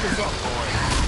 Focus up, boy.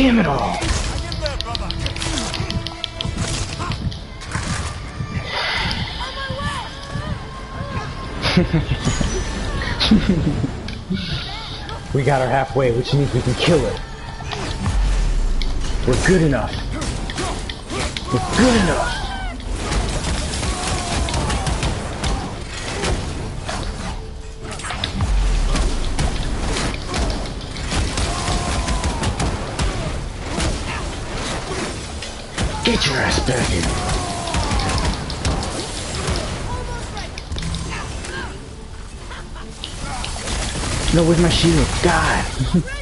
Damn it all! We got her halfway, which means we can kill her. We're good enough. We're good enough. No, where's my shield? God.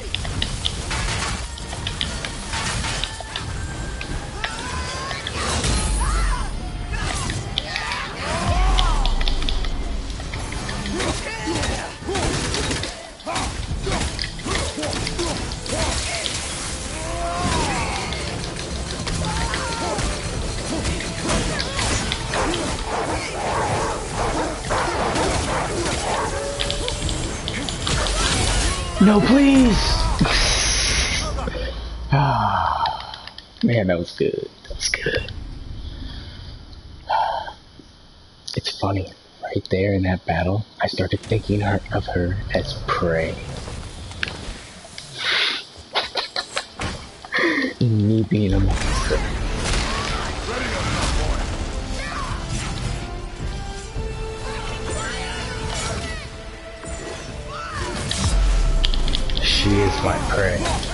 No, please. ah, man, that was good. That was good. It's funny, right there in that battle, I started thinking of her as prey. Me being a monster. My prey.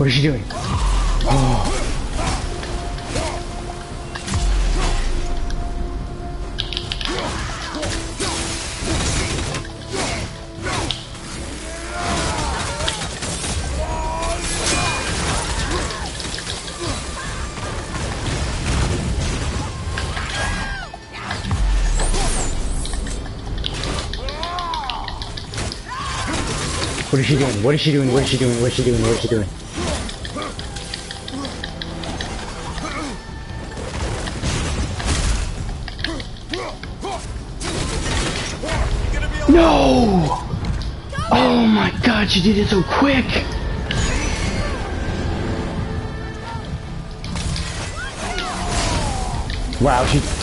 What is she doing? Oh. What is she doing? What is she doing? What is she doing? What is she doing? What is she doing? She did it so quick! Wow, she...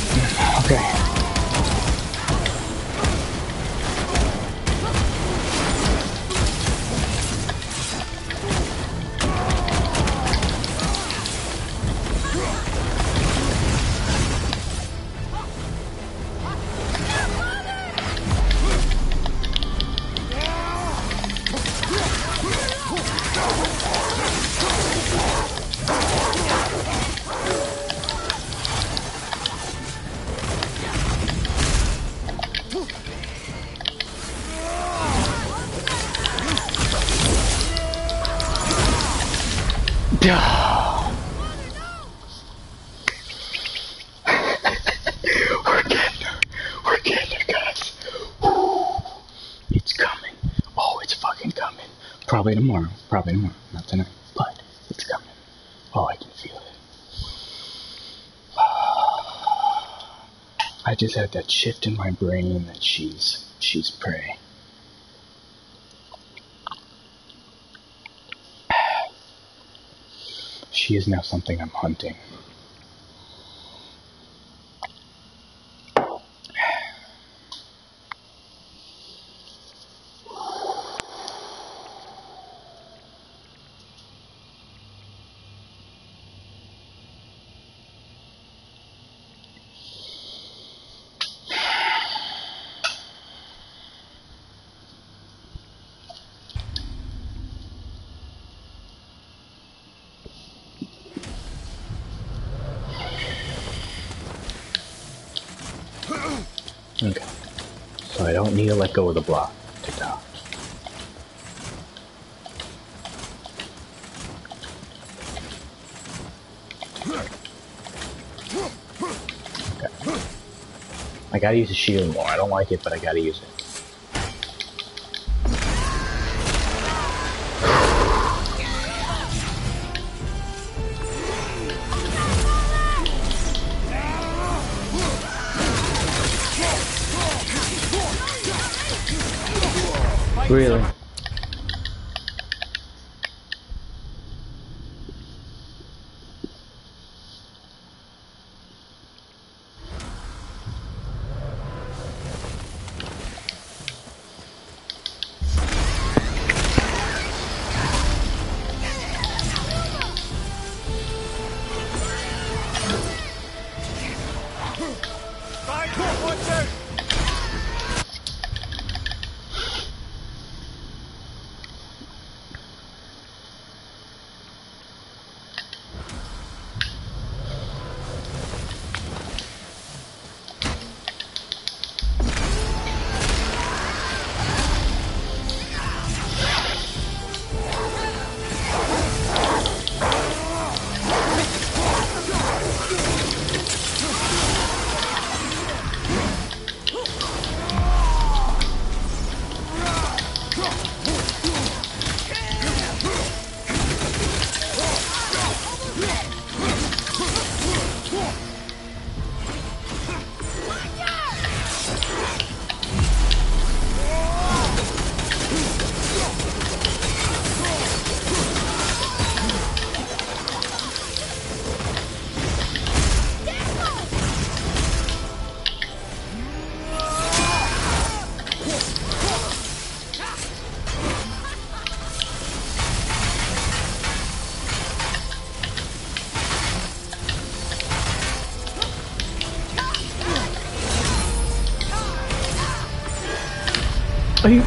Yeah. Tomorrow. Probably tomorrow. Not tonight. But it's coming. Oh, I can feel it. I just had that shift in my brain that she's she's prey. She is now something I'm hunting. Need let go of the block to dodge. Okay. I gotta use the shield more. I don't like it, but I gotta use it. Really? सही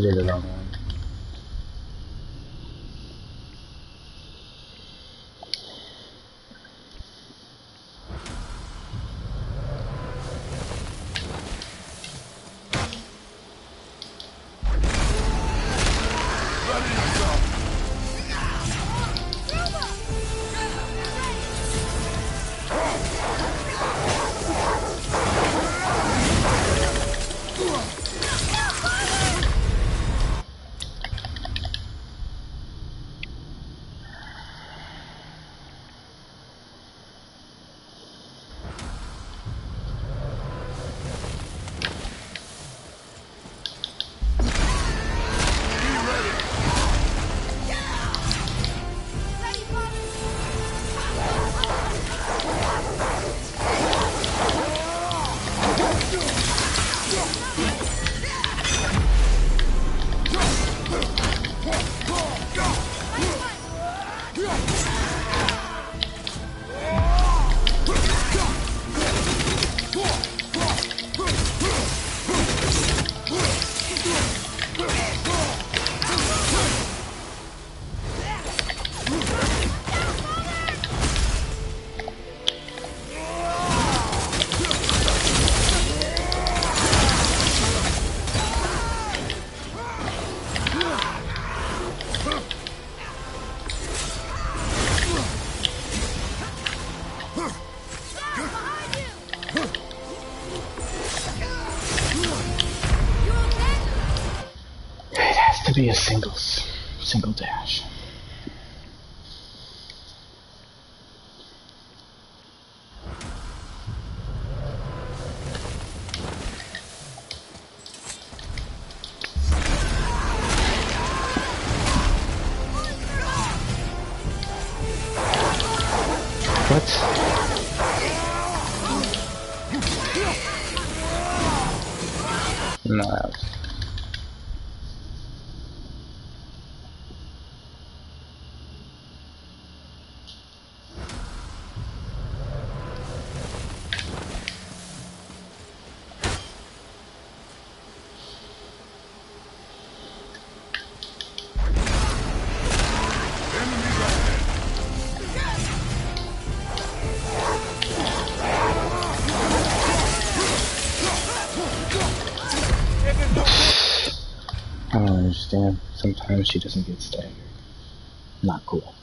レベな。she doesn't get staggered. Not cool.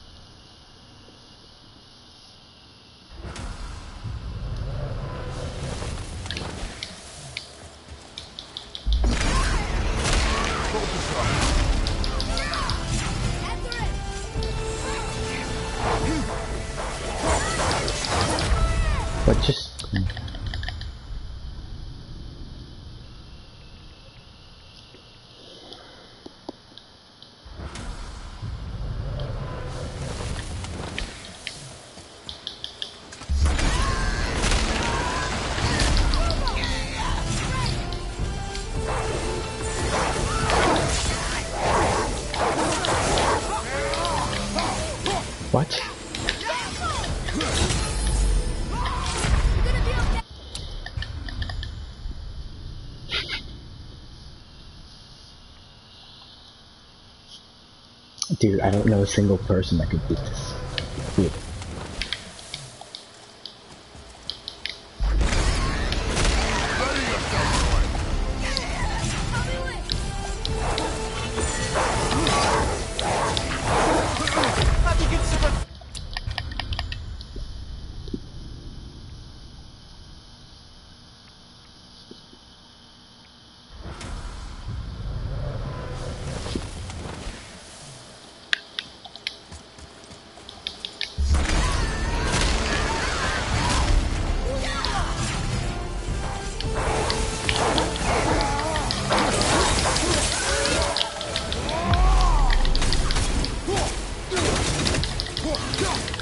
I don't know a single person that could beat this.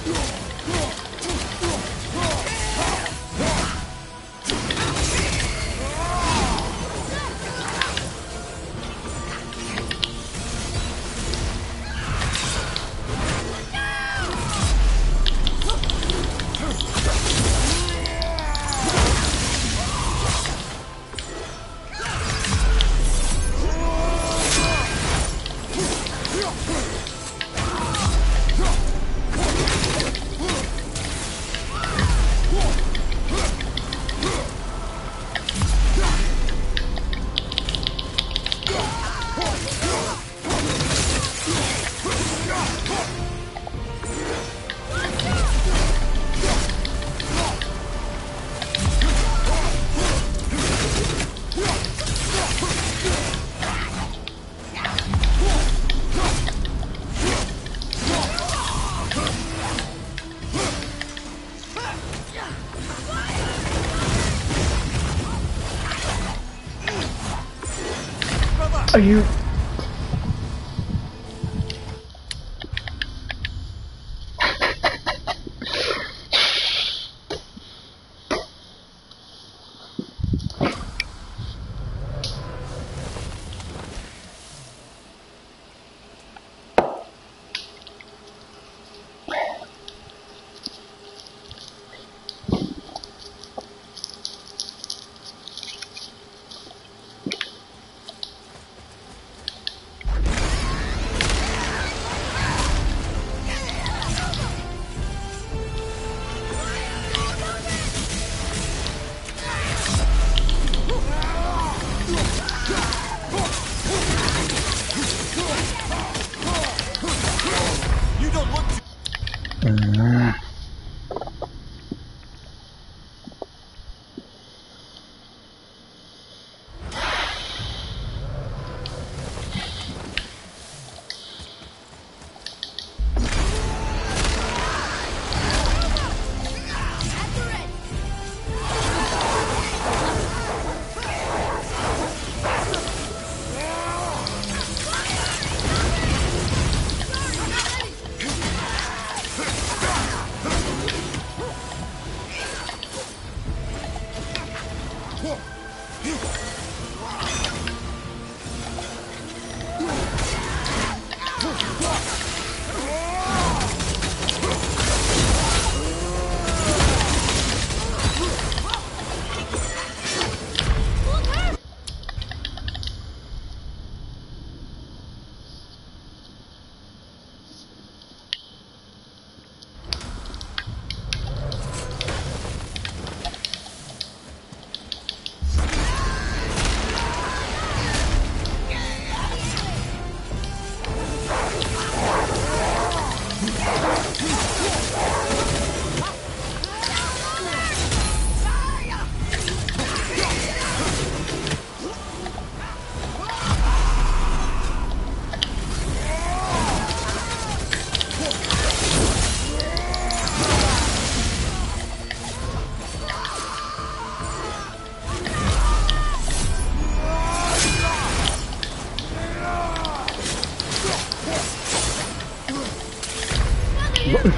Ugh. Are you?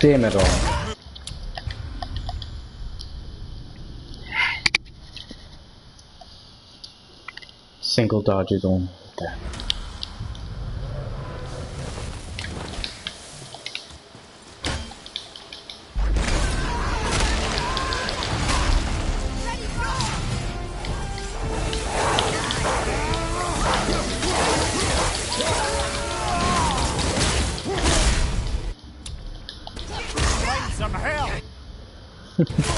Damn it all. Single dodge is only Ha ha ha.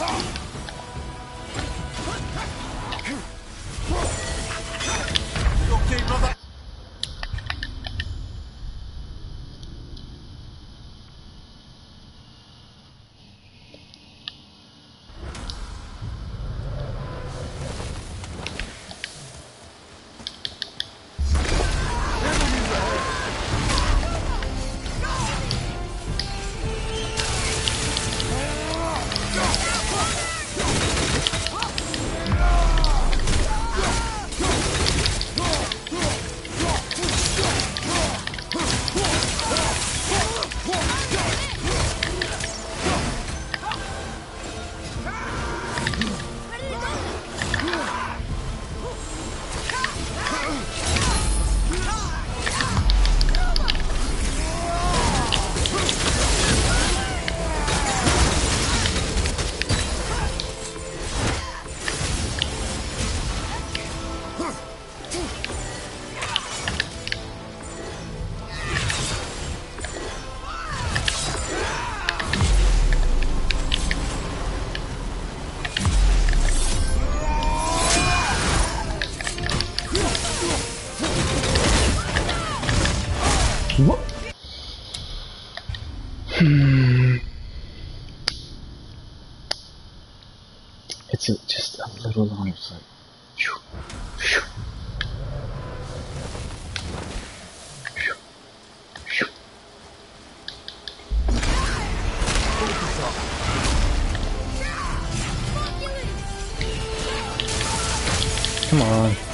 You Come on.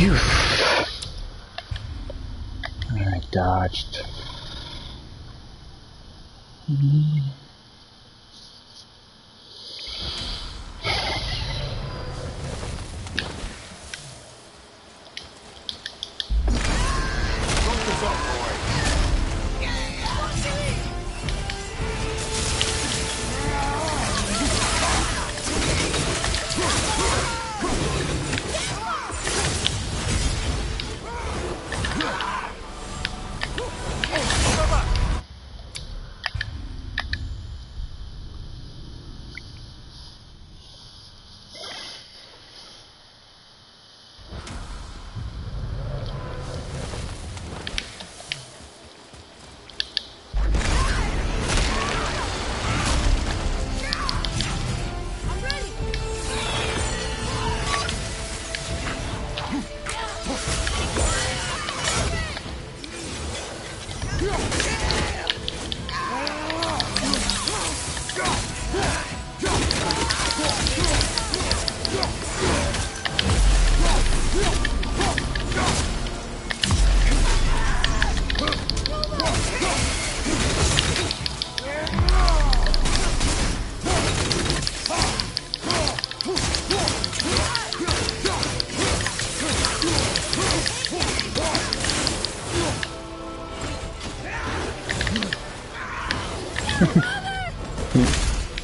You.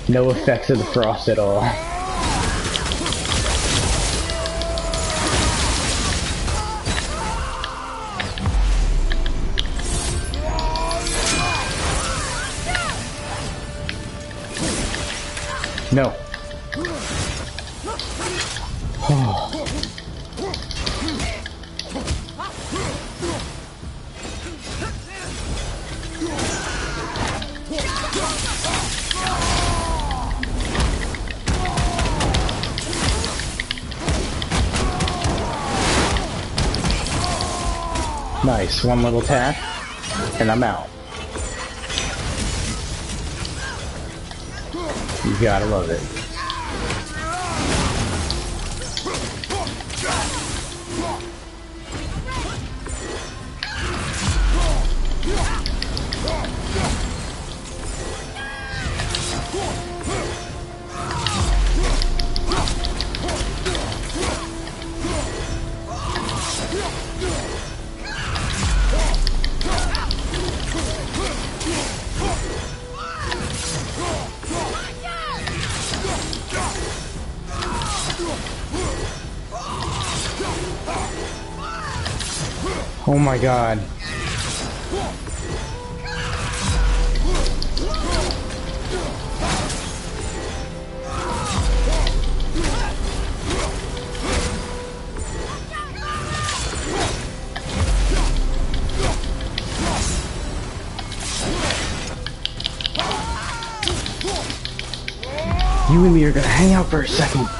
No effects of the frost at all. Nice, one little tap, and I'm out. You gotta love it. Oh my god. You and me are gonna hang out for a second.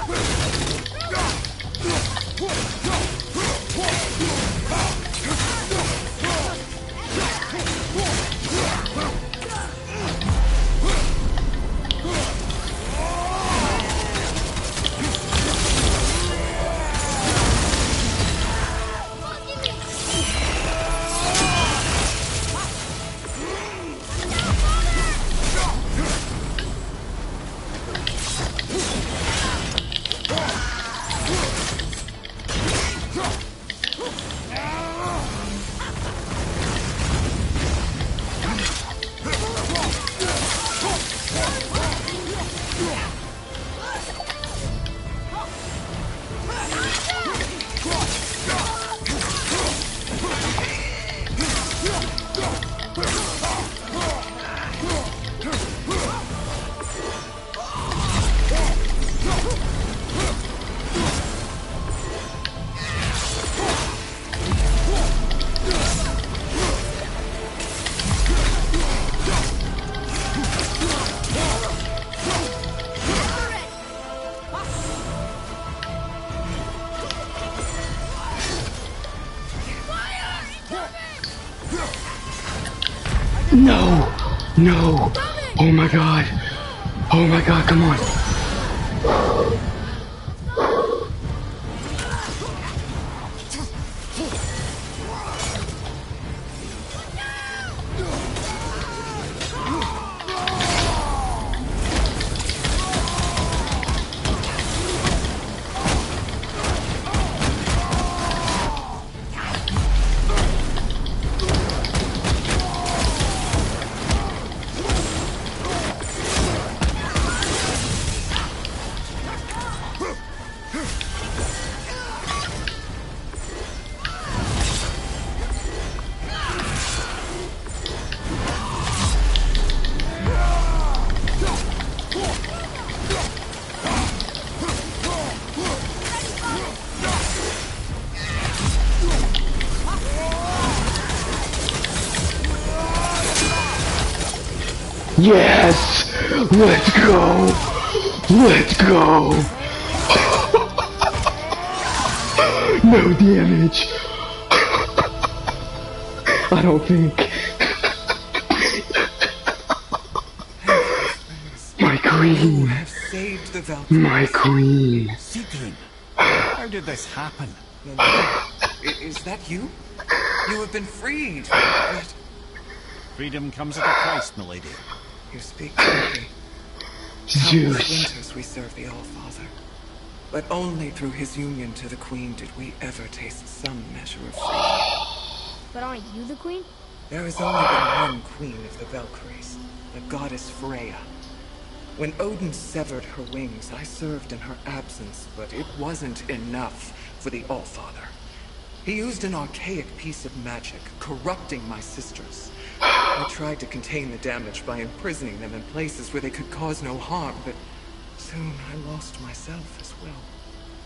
No! Oh my god! Oh my god, come on! This happen? Is that you? You have been freed. But Freedom comes at a price, milady. you speak truly. Countless Zeus! winters we serve the All-Father. But only through his union to the Queen did we ever taste some measure of freedom. But aren't you the queen? There has only been one queen of the Valkyries, the goddess Freya. When Odin severed her wings, I served in her absence, but it wasn't enough for the Allfather. He used an archaic piece of magic, corrupting my sisters. I tried to contain the damage by imprisoning them in places where they could cause no harm, but soon I lost myself as well.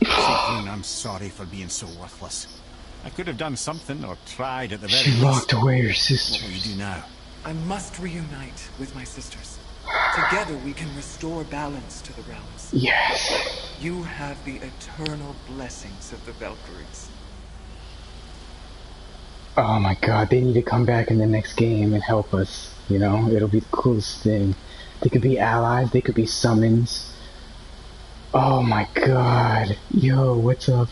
Sigrun, I'm sorry for being so worthless. I could have done something or tried at the very She least. locked away her What sister. will you do now? I must reunite with my sisters. Together we can restore balance to the realms. Yes. You have the eternal blessings of the Valkyries. Oh my god, they need to come back in the next game and help us. You know, it'll be the coolest thing. They could be allies, they could be summons. Oh my god. Yo, what's up?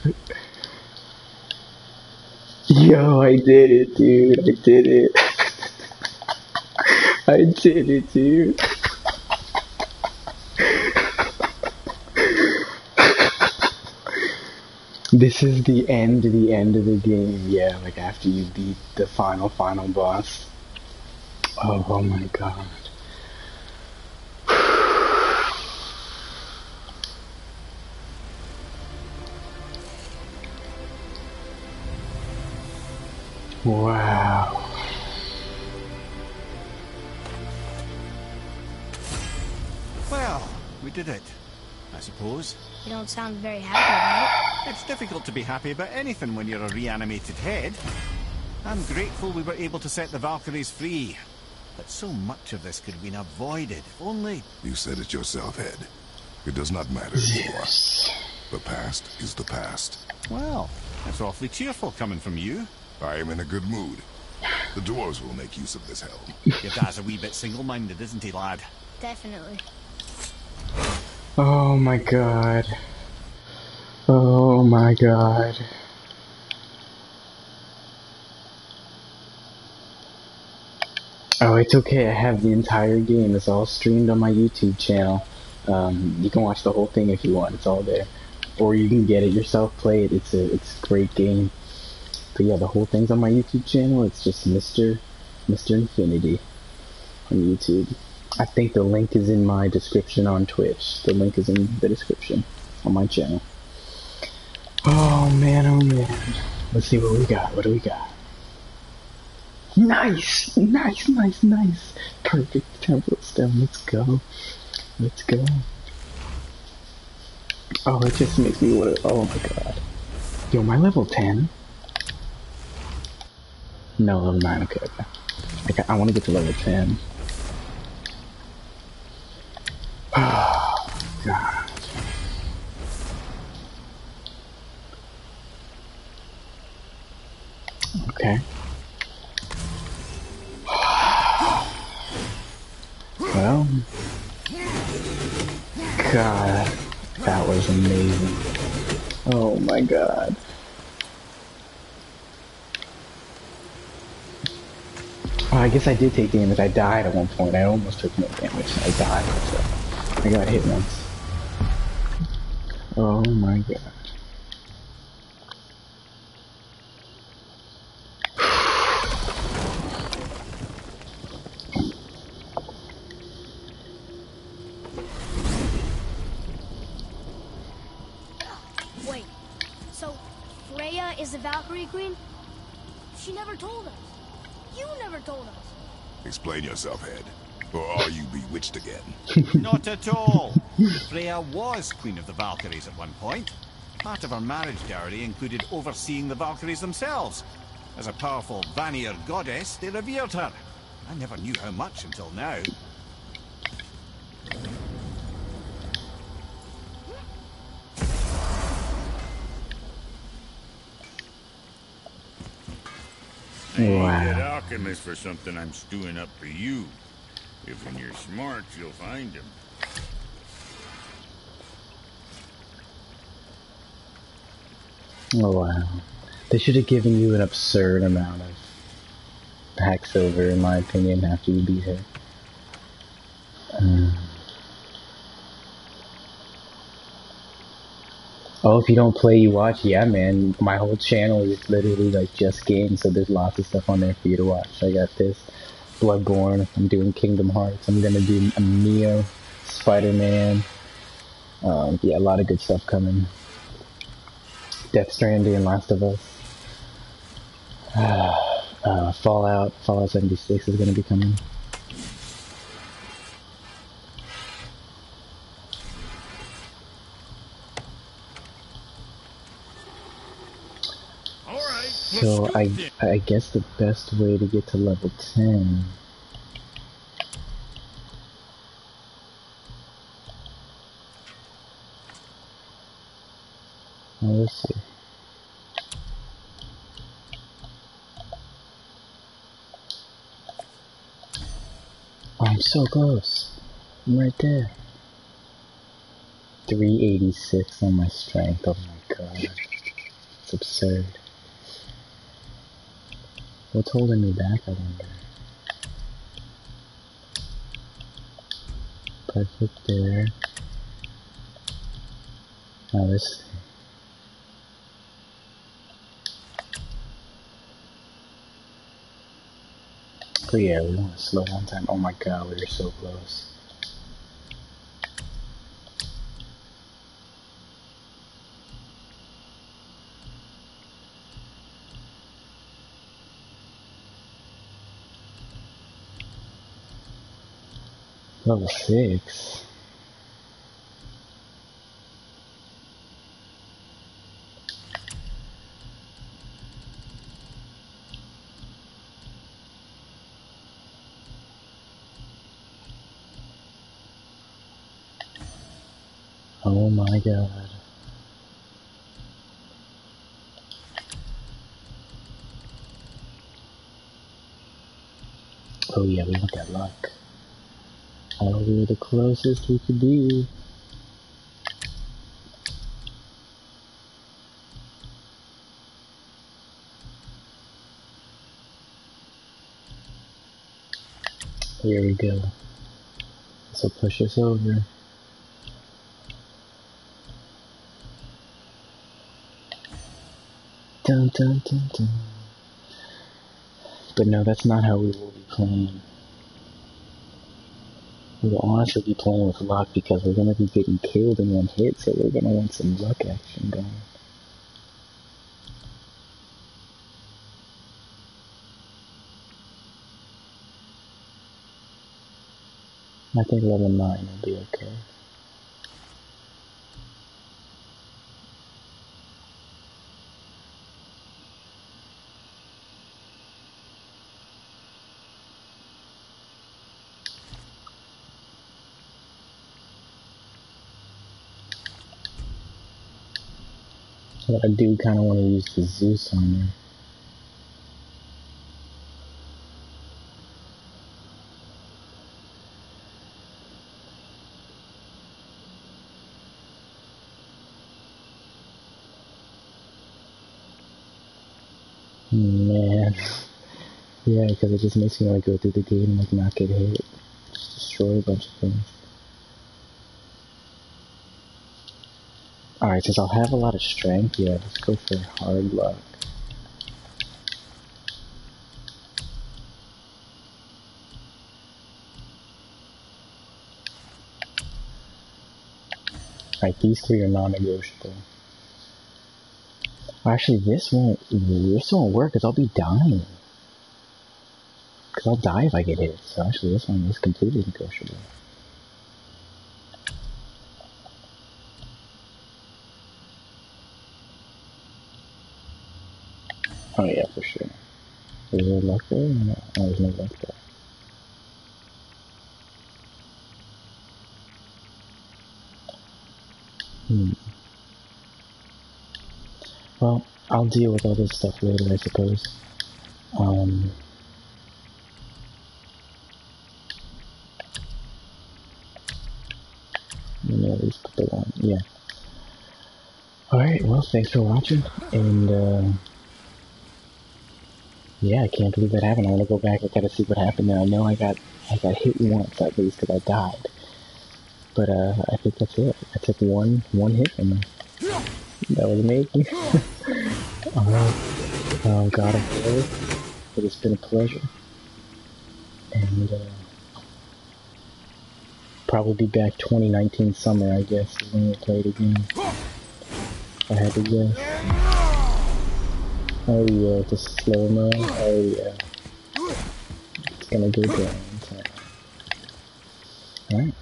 Yo, I did it, dude. I did it. I did it, dude. This is the end, the end of the game. Yeah, like after you beat the final, final boss. Oh, oh my god. Wow. Well, we did it. I suppose. You don't sound very happy about it. It's difficult to be happy about anything when you're a reanimated head. I'm grateful we were able to set the Valkyries free. But so much of this could have been avoided, if only... You said it yourself, Head. It does not matter anymore. Yes. The past is the past. Well, that's awfully cheerful coming from you. I am in a good mood. The dwarves will make use of this helm. Your dad's a wee bit single-minded, isn't he, lad? Definitely. Oh my god. Oh my god. Oh, it's okay. I have the entire game. It's all streamed on my YouTube channel. Um, you can watch the whole thing if you want. It's all there, or you can get it yourself. Play it. It's a it's a great game. But yeah, the whole thing's on my YouTube channel. It's just Mister Mister Infinity on YouTube. I think the link is in my description on Twitch. The link is in the description on my channel. Oh man, oh man. Let's see what we got. What do we got? Nice, nice, nice, nice. Perfect template stone. Let's go. Let's go. Oh, it just makes me want to. Oh my god. Yo, my level 10? No, level 9. Okay, okay. okay I want to get to level 10. Oh, God. Okay. Well, God, that was amazing. Oh my God. Oh, I guess I did take damage. I died at one point. I almost took no damage. I died. So uh, I got hit once. Oh my God. Explain yourself, Head. Or are you bewitched again? Not at all. Freya was Queen of the Valkyries at one point. Part of her marriage dowry included overseeing the Valkyries themselves. As a powerful Vanir goddess, they revered her. I never knew how much until now. Wow alchemist for something I'm stewing up for you. If when you're smart, you'll find him. Oh wow. They should have given you an absurd amount of hacksilver, in my opinion, after you beat her. Um, oh, if you don't play, you watch. Yeah, man. My whole channel is literally like just games, so there's lots of stuff on there for you to watch. I got this Bloodborne. I'm doing Kingdom Hearts. I'm gonna do a Nioh, Spider-Man. Um, yeah, a lot of good stuff coming. Death Stranding, and Last of Us. uh, Fallout, Fallout 76 is to be coming. All right. So I, I guess the best way to get to level 10 Well, let's see. Oh, I'm so close. I'm right there. 386 on my strength. Oh my god. It's absurd. What's holding me back, I wonder? Perfect there. Now this Oh yeah, we want to slow one time. Oh my god, we were so close. Level 6? Oh my god. Oh yeah, we want that luck. We were the closest we could be. Here we go. Will push us over. Dun dun dun dun. But no, that's not how we will be playing. We honestly be playing with luck because we're gonna be getting killed in one hit, so we're gonna want some luck action going. I think level 9 will be okay. But I do kind of want to use the Zeus on there. Man. Yeah, because it just makes me want to go through the game and like not get hit. Just destroy a bunch of things. Alright, since I'll have a lot of strength, yeah, let's go for hard luck. Alright, these three are non-negotiable. Actually, this won't, this won't work because I'll be dying. Because I'll die if I get hit, so actually this one is completely negotiable. Oh yeah, for sure. Is there luck there? No, oh, there's no luck there. Hmm. Well, I'll deal with all this stuff later, I suppose. Um, let me at least put the one. Yeah. Alright, well, thanks for watching, and, uh, yeah, I can't believe that happened. I want to go back. I gotta see what happened there. I know I got, I got hit once at least because I died. But, uh, I think that's it. I took one, one hit her. That was amazing. Alright, um, God of War, it has been a pleasure. And, uh, probably be back 2019 summer, I guess, is when we'll play it again. I had to guess. Oh yeah, the slow mo. Oh yeah. It's gonna go down. Alright.